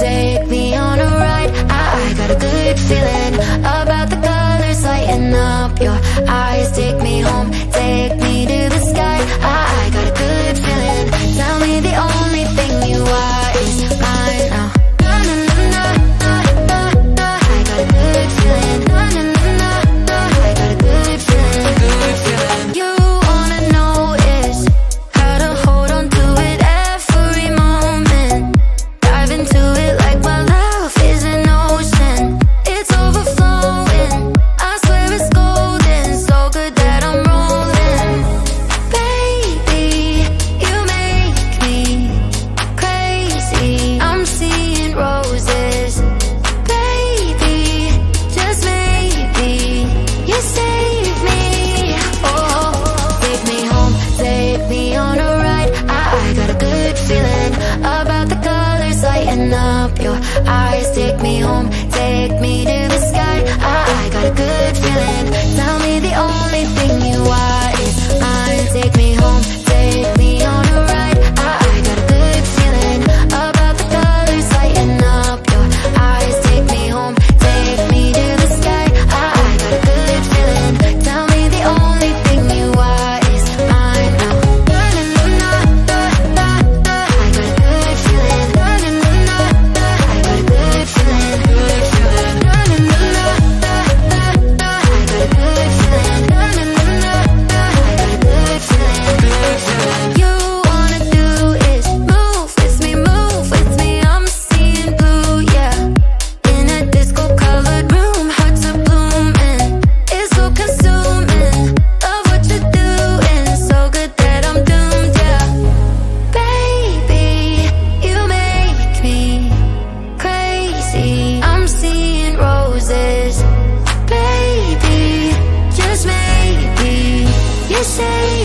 take me me